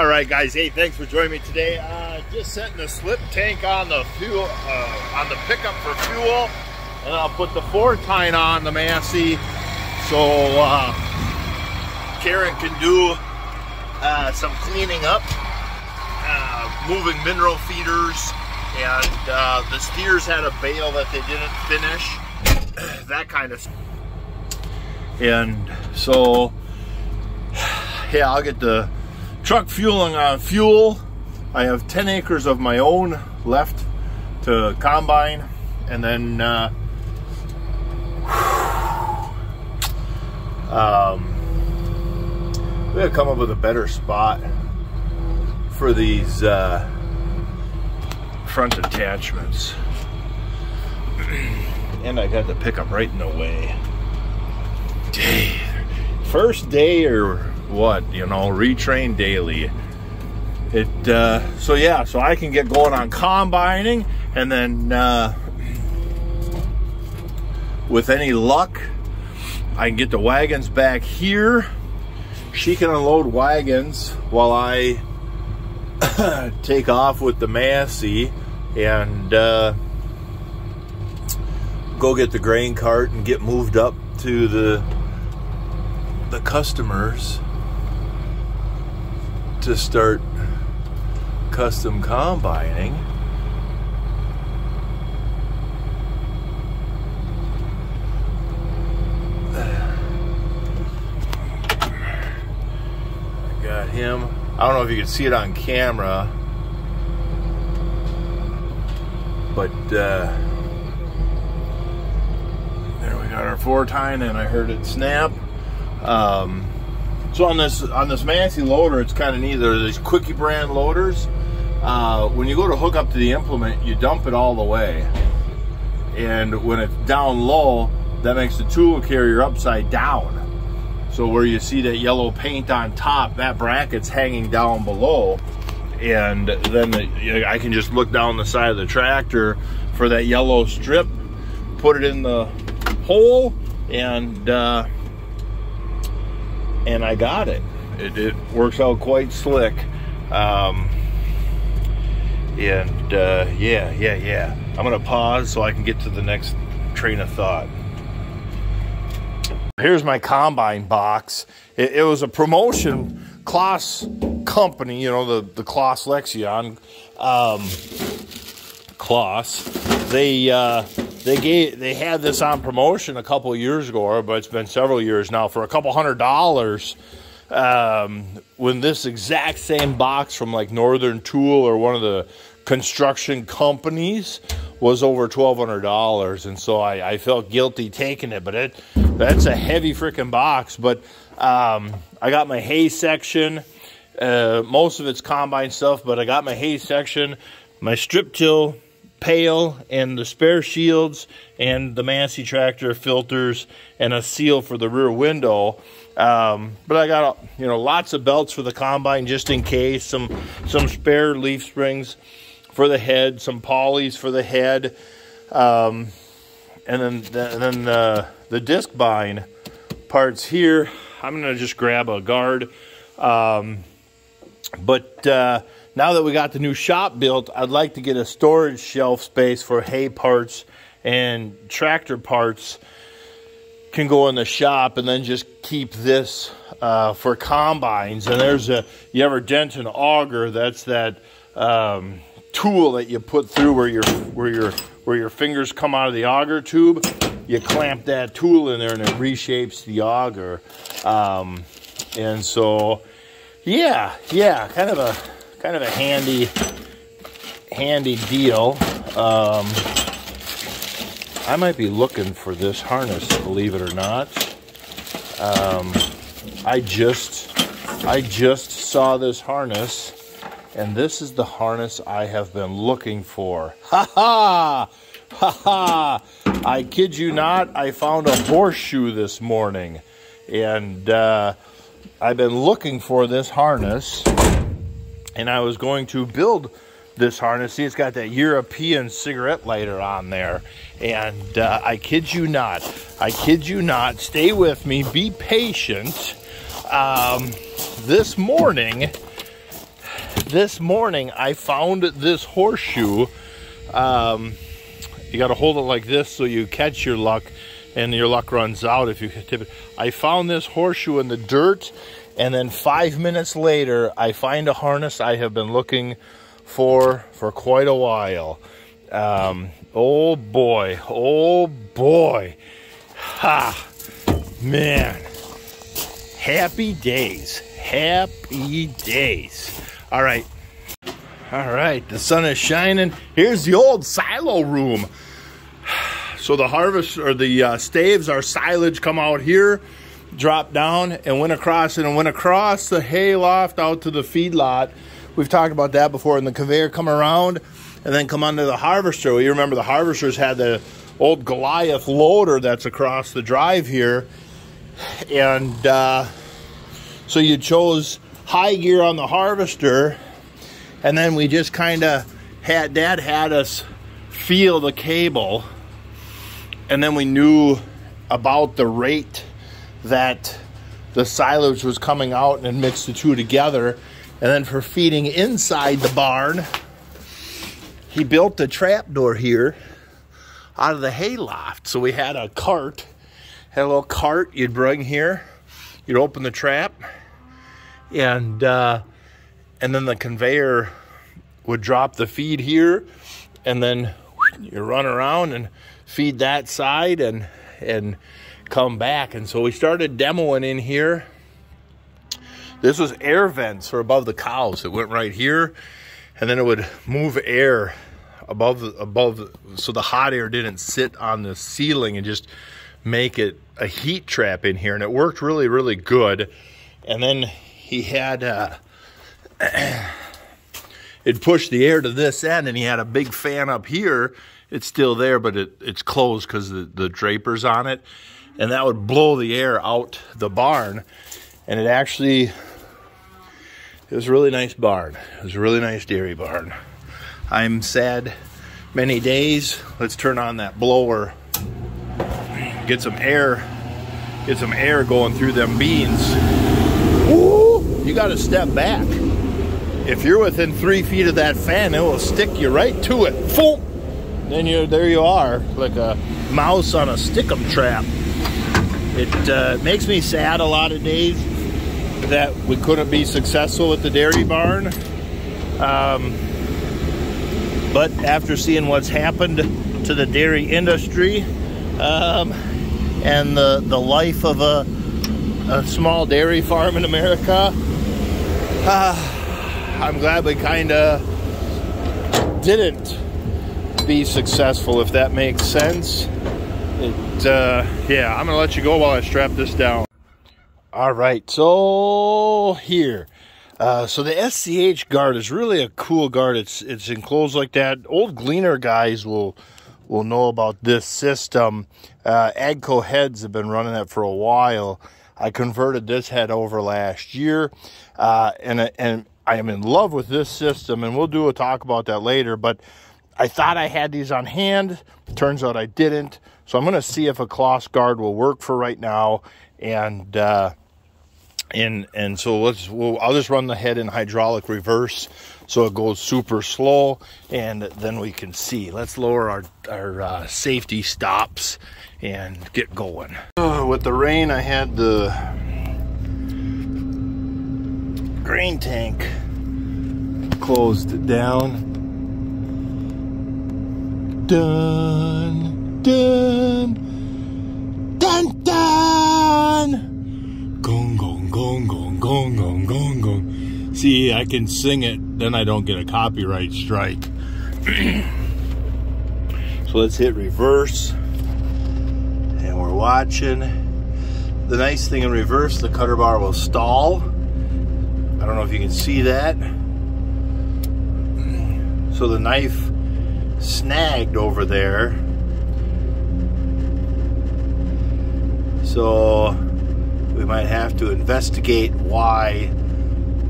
All right, guys. Hey, thanks for joining me today. Uh, just setting the slip tank on the fuel, uh, on the pickup for fuel, and I'll put the four tine on the Massey, so uh, Karen can do uh, some cleaning up, uh, moving mineral feeders, and uh, the steers had a bale that they didn't finish, that kind of. And so, yeah, I'll get the truck fueling on fuel. I have 10 acres of my own left to combine and then uh, um, we gotta come up with a better spot for these uh, front attachments and I got the pickup right in the way day first day or what you know retrain daily. It uh, so yeah so i can get going on combining and then uh, with any luck i can get the wagons back here. She can unload wagons while i take off with the massey and uh, go get the grain cart and get moved up to the the customers to start custom combining. I got him. I don't know if you can see it on camera, but uh, there we got our four tine, and I heard it snap. Um, so on this on this Massey loader, it's kind of neat. There are these Quickie brand loaders. Uh, when you go to hook up to the implement, you dump it all the way, and when it's down low, that makes the tool carrier upside down. So where you see that yellow paint on top, that bracket's hanging down below, and then the, I can just look down the side of the tractor for that yellow strip, put it in the hole, and uh, and I got it. It, it works out quite slick. Um, and uh, yeah, yeah, yeah. I'm gonna pause so I can get to the next train of thought. Here's my combine box. It, it was a promotion Claas company, you know, the, the Claas Lexion. Um, Claas. They uh, they gave they had this on promotion a couple years ago, but it's been several years now for a couple hundred dollars. Um, when this exact same box from like Northern Tool or one of the construction companies was over twelve hundred dollars, and so I, I, felt guilty taking it. But it that's a heavy freaking box. But um, I got my hay section. Uh, most of it's combine stuff, but I got my hay section, my strip till pail and the spare shields and the Massey tractor filters and a seal for the rear window. Um, but I got you know lots of belts for the combine just in case. Some some spare leaf springs for the head, some polys for the head, um, and then the, and then the, the discbine parts here. I'm gonna just grab a guard, um, but. Uh, now that we got the new shop built, I'd like to get a storage shelf space for hay parts and tractor parts can go in the shop and then just keep this uh, for combines. And there's a, you ever dent an auger, that's that um, tool that you put through where your, where your, where your fingers come out of the auger tube. You clamp that tool in there and it reshapes the auger. Um, and so, yeah, yeah, kind of a, kind of a handy, handy deal. Um, I might be looking for this harness, believe it or not. Um, I just, I just saw this harness, and this is the harness I have been looking for. Ha ha! Ha ha! I kid you not, I found a horseshoe this morning, and uh, I've been looking for this harness and I was going to build this harness. See, it's got that European cigarette lighter on there. And uh, I kid you not, I kid you not, stay with me, be patient. Um, this morning, this morning I found this horseshoe. Um, you got to hold it like this so you catch your luck and your luck runs out if you tip it. I found this horseshoe in the dirt and then five minutes later I find a harness I have been looking for for quite a while. Um, oh boy, oh boy. Ha, man. Happy days, happy days. All right, all right, the sun is shining. Here's the old silo room. So the harvest or the uh, staves, our silage come out here, drop down and went across it and went across the hay loft out to the feed lot. We've talked about that before. And the conveyor come around and then come onto the harvester. You remember the harvesters had the old Goliath loader that's across the drive here. And uh, so you chose high gear on the harvester and then we just kind of had dad had us feel the cable and then we knew about the rate that the silage was coming out and mixed the two together. And then for feeding inside the barn he built a trap door here out of the hay loft so we had a cart had a little cart you'd bring here. You'd open the trap and uh, and then the conveyor would drop the feed here, and then you run around and feed that side and and come back. And so we started demoing in here. This was air vents for above the cows. It went right here, and then it would move air above above so the hot air didn't sit on the ceiling and just make it a heat trap in here and it worked really really good and then he had uh, it pushed the air to this end and he had a big fan up here it's still there but it, it's closed because the, the drapers on it and that would blow the air out the barn and it actually it was a really nice barn it was a really nice dairy barn i'm sad many days let's turn on that blower get some air get some air going through them beans Ooh, you got to step back. If you're within three feet of that fan, it will stick you right to it. Boom! Then you there you are, like a mouse on a stickum trap. It uh, makes me sad a lot of days that we couldn't be successful at the dairy barn. Um, but after seeing what's happened to the dairy industry um, and the, the life of a a small dairy farm in America. Uh, I'm glad we kind of didn't be successful, if that makes sense. Uh, yeah, I'm gonna let you go while I strap this down. All right, so here. Uh, so the SCH guard is really a cool guard. It's it's enclosed like that. Old Gleaner guys will will know about this system. Uh, Agco heads have been running that for a while. I converted this head over last year, uh, and and I am in love with this system, and we'll do a talk about that later. But I thought I had these on hand. Turns out I didn't. So I'm going to see if a cloth guard will work for right now, and uh, and and so let's. We'll, I'll just run the head in hydraulic reverse, so it goes super slow, and then we can see. Let's lower our our uh, safety stops and get going. Uh, with the rain, I had the grain tank closed down. Dun, dun, dun, dun. Gong, gong, gong, gong, gong, gong, gong, gong. See, I can sing it, then I don't get a copyright strike. so let's hit reverse and we're watching. The nice thing in reverse, the cutter bar will stall. I don't know if you can see that. So the knife snagged over there. So we might have to investigate why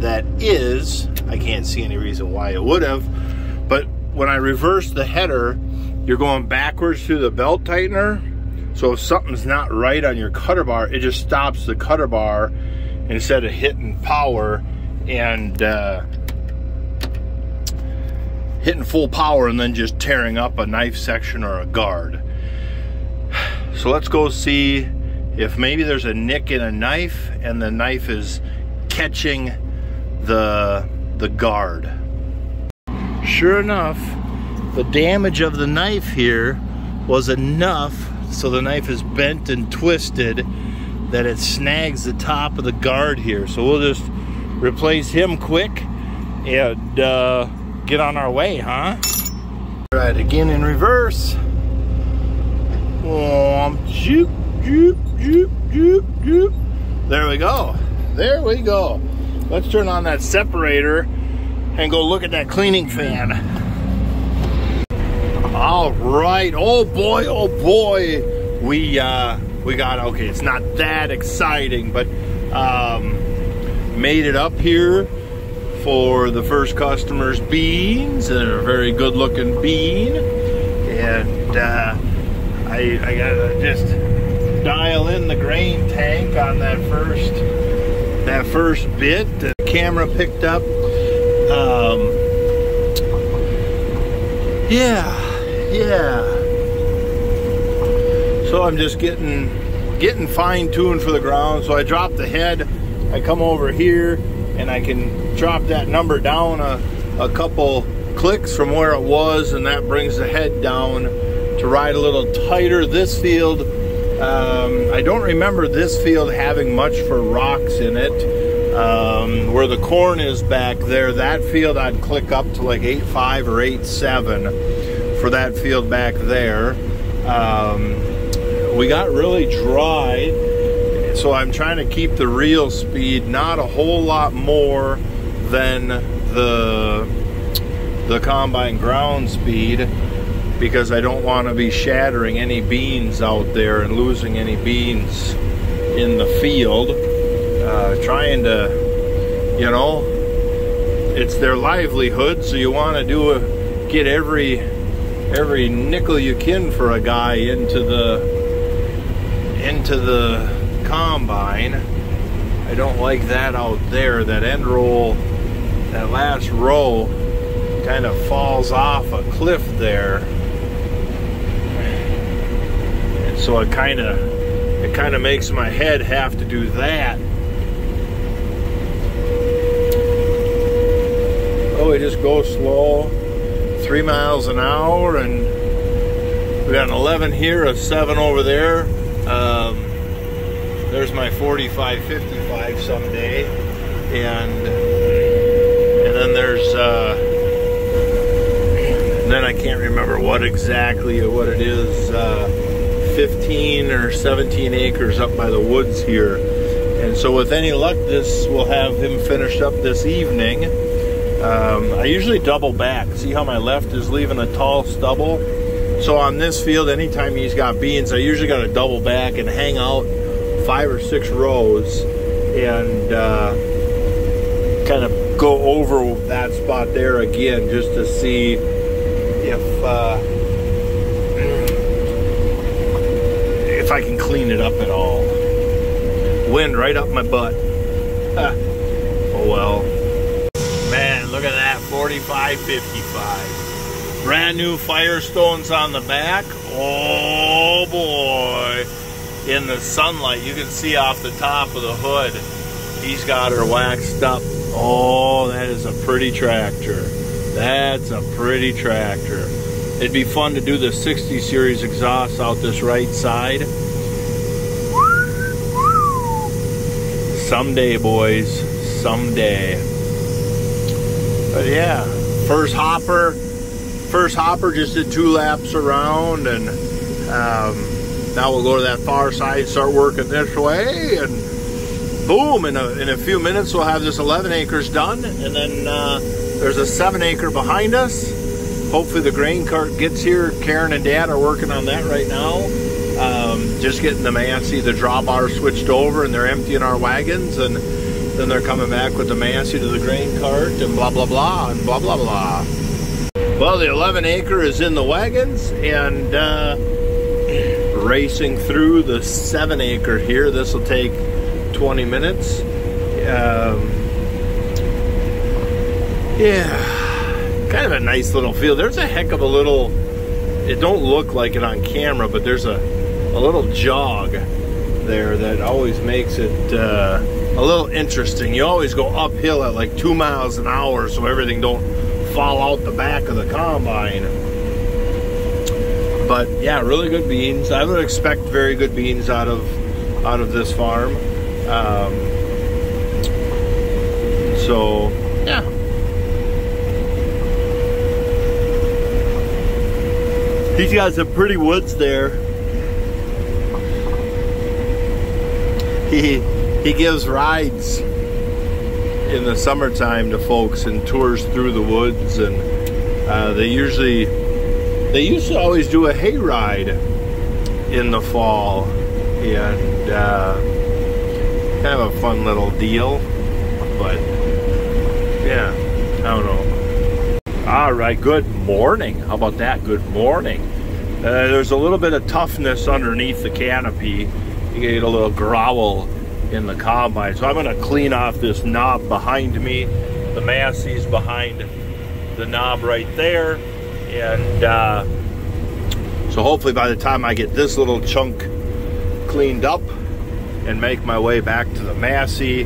that is. I can't see any reason why it would have. But when I reverse the header, you're going backwards through the belt tightener so if something's not right on your cutter bar, it just stops the cutter bar instead of hitting power and uh, hitting full power and then just tearing up a knife section or a guard. So let's go see if maybe there's a nick in a knife and the knife is catching the, the guard. Sure enough, the damage of the knife here was enough so the knife is bent and twisted that it snags the top of the guard here. So we'll just replace him quick and uh, get on our way, huh? All right, again in reverse. Oh, joop, There we go. There we go. Let's turn on that separator and go look at that cleaning fan. All right. Oh boy, oh boy. We uh we got okay, it's not that exciting, but um made it up here for the first customer's beans. They're a very good looking bean. And uh I I gotta just dial in the grain tank on that first that first bit the camera picked up. Um, yeah yeah. So I'm just getting getting fine-tuned for the ground. So I drop the head I come over here and I can drop that number down a, a couple clicks from where it was and that brings the head down to ride a little tighter this field um, I don't remember this field having much for rocks in it. Um, where the corn is back there, that field I'd click up to like 8.5 or 8.7 for that field back there. Um, we got really dry, so I'm trying to keep the reel speed not a whole lot more than the the combine ground speed because I don't want to be shattering any beans out there and losing any beans in the field. Uh, trying to, you know, it's their livelihood, so you want to do a, get every every nickel you can for a guy into the into the combine. I don't like that out there. That end roll, that last row, kind of falls off a cliff there so it kind of it kind of makes my head have to do that. Oh we just go slow three miles an hour and we got an 11 here a 7 over there. Um, there's my 45 55 someday. And and then there's uh, then I can't remember what exactly or what it is uh, 15 or 17 acres up by the woods here. And so with any luck, this will have him finished up this evening. Um, I usually double back. See how my left is leaving a tall stubble? So on this field, anytime he's got beans, I usually got to double back and hang out five or six rows and uh, kind of go over that spot there again just to see if uh, if I can clean it up at all. Wind right up my butt. oh well. Man, look at that 45 55. Brand new Firestones on the back. Oh boy. In the sunlight, you can see off the top of the hood. He's got her waxed up. Oh, that is a pretty tractor. That's a pretty tractor. It'd be fun to do the 60 series exhaust out this right side. Someday, boys. Someday. But yeah, first hopper. First hopper just did two laps around and um, now we'll go to that far side, start working this way and boom, in a, in a few minutes we'll have this 11 acres done and then uh, there's a seven acre behind us hopefully the grain cart gets here. Karen and Dad are working on that right now. Um, just getting the Massey, the drawbar switched over and they're emptying our wagons and then they're coming back with the Massey to the grain cart and blah, blah, blah, and blah, blah, blah. Well, the 11 acre is in the wagons and uh, racing through the seven acre here. This will take 20 minutes. Um, yeah kind of a nice little field. There's a heck of a little, it don't look like it on camera, but there's a, a little jog there that always makes it uh, a little interesting. You always go uphill at like two miles an hour so everything don't fall out the back of the combine. But yeah, really good beans. I would expect very good beans out of out of this farm. Um, so yeah. He's got some pretty woods there. He he gives rides in the summertime to folks and tours through the woods and uh, they usually they used to always do a hay ride in the fall and uh, kind of a fun little deal but yeah I don't know all right good morning how about that good morning uh, there's a little bit of toughness underneath the canopy you get a little growl in the combine. So I'm going to clean off this knob behind me. The Massey's behind the knob right there. And uh, so hopefully by the time I get this little chunk cleaned up and make my way back to the Massey,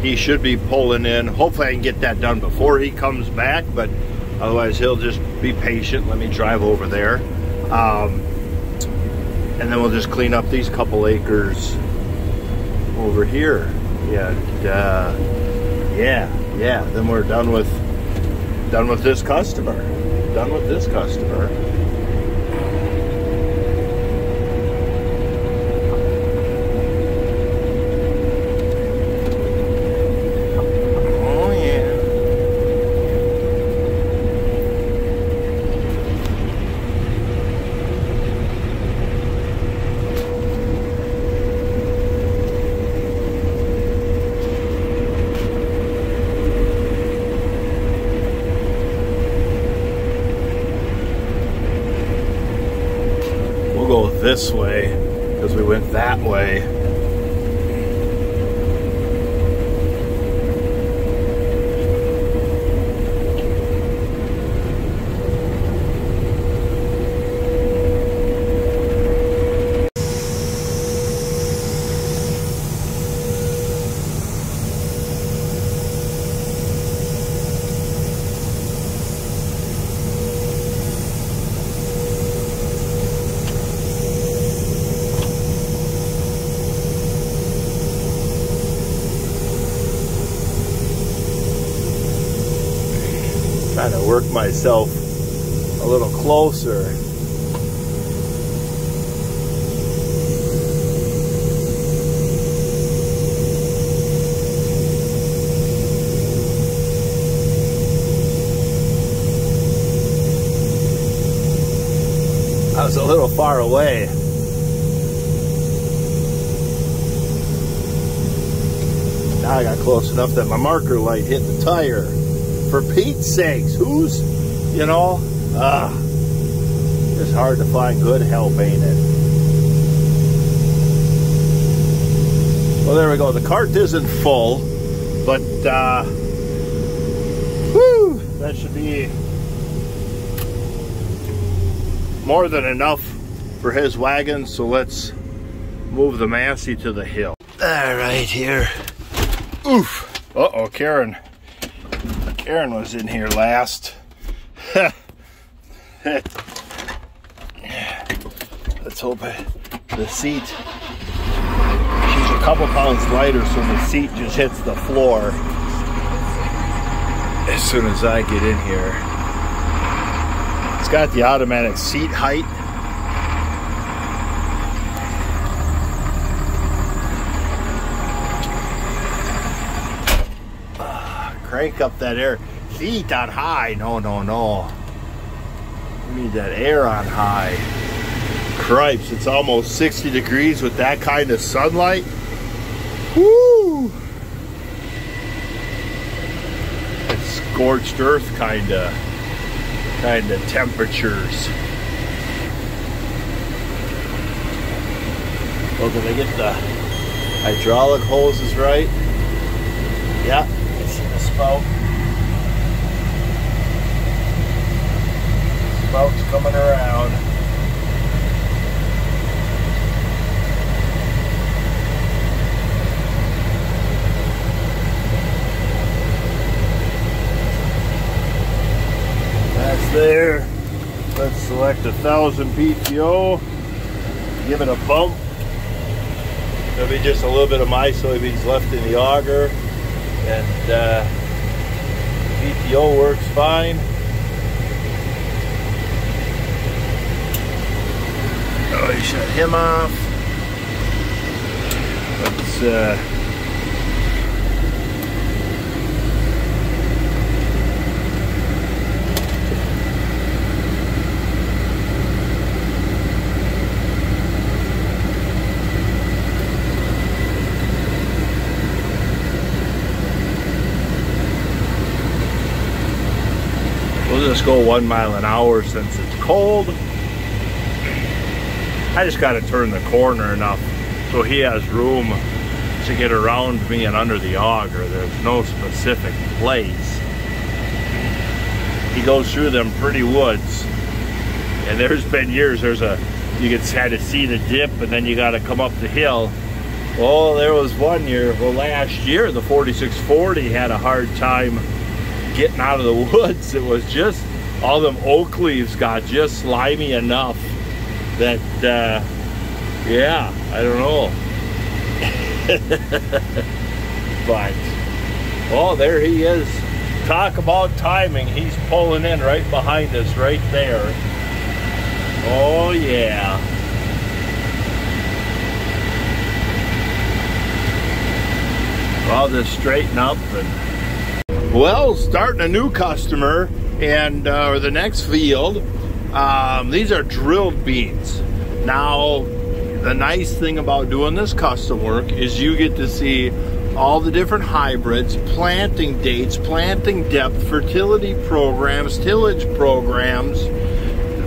he should be pulling in. Hopefully I can get that done before he comes back, but otherwise he'll just be patient. Let me drive over there. Um, and then we'll just clean up these couple acres over here. And uh, yeah, yeah. Then we're done with done with this customer. Done with this customer. this way because we went that way. trying to work myself a little closer. I was a little far away. Now I got close enough that my marker light hit the tire for Pete's sakes, who's, you know, uh, it's hard to find good help, ain't it? Well, there we go. The cart isn't full, but, uh, whew, that should be more than enough for his wagon. So let's move the Massey to the hill. All right, here. Oof. Uh-oh, Karen. Karen was in here last. Let's hope the seat, she's a couple pounds lighter so the seat just hits the floor as soon as I get in here. It's got the automatic seat height. Crank up that air. Feet on high. No, no, no. We need that air on high. Cripes, it's almost 60 degrees with that kind of sunlight. Woo! It's scorched earth kind of kind of temperatures. Well, did I get the hydraulic hoses right? Yeah, smoke. Smoke's coming around. That's there. Let's select a thousand PTO. Give it a bump. There'll be just a little bit of my soybeans left in the auger and uh, PTO works fine. Oh, you shut him off. Let's uh, just go one mile an hour since it's cold. I just got to turn the corner enough so he has room to get around me and under the auger. There's no specific place. He goes through them pretty woods. And there's been years, there's a, you can kind of see the dip and then you got to come up the hill. Well, there was one year, well last year, the 4640 had a hard time getting out of the woods. It was just, all them oak leaves got just slimy enough that, uh, yeah, I don't know. but, oh, there he is. Talk about timing. He's pulling in right behind us, right there. Oh, yeah. I'll just straighten up and well starting a new customer and uh, the next field um, these are drilled beans. Now, the nice thing about doing this custom work is you get to see all the different hybrids, planting dates, planting depth, fertility programs, tillage programs,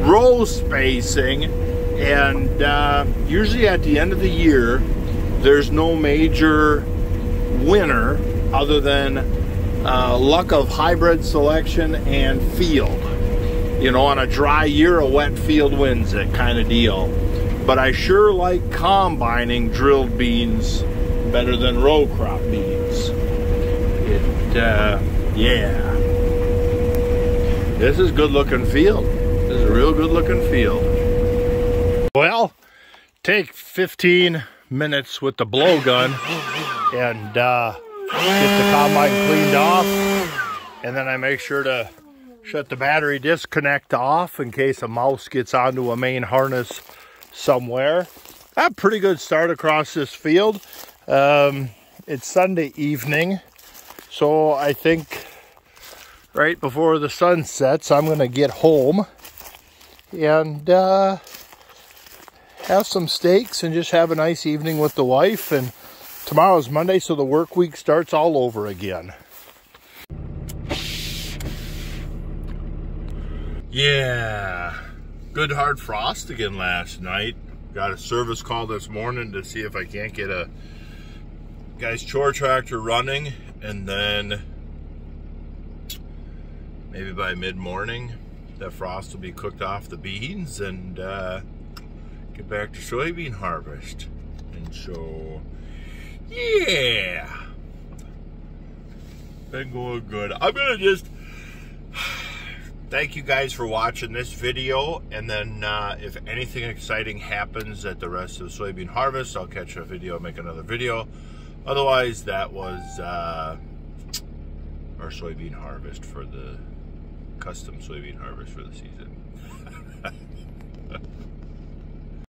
row spacing, and uh, usually at the end of the year, there's no major winner other than uh, luck of hybrid selection and field you know, on a dry year, a wet field wins it kind of deal. But I sure like combining drilled beans better than row crop beans. It, uh, yeah. This is good looking field. This is a real good looking field. Well, take 15 minutes with the blowgun and uh, get the combine cleaned off. And then I make sure to Shut the battery disconnect off in case a mouse gets onto a main harness somewhere. A pretty good start across this field. Um, it's Sunday evening, so I think right before the sun sets, I'm going to get home and uh, have some steaks and just have a nice evening with the wife. And tomorrow's Monday, so the work week starts all over again. Yeah, good hard frost again last night. Got a service call this morning to see if I can't get a guy's chore tractor running and then maybe by mid-morning that frost will be cooked off the beans and uh, get back to soybean harvest. And so, yeah, been going good. I'm gonna just thank you guys for watching this video and then uh, if anything exciting happens at the rest of the soybean harvest I'll catch a video make another video. Otherwise that was uh, our soybean harvest for the custom soybean harvest for the season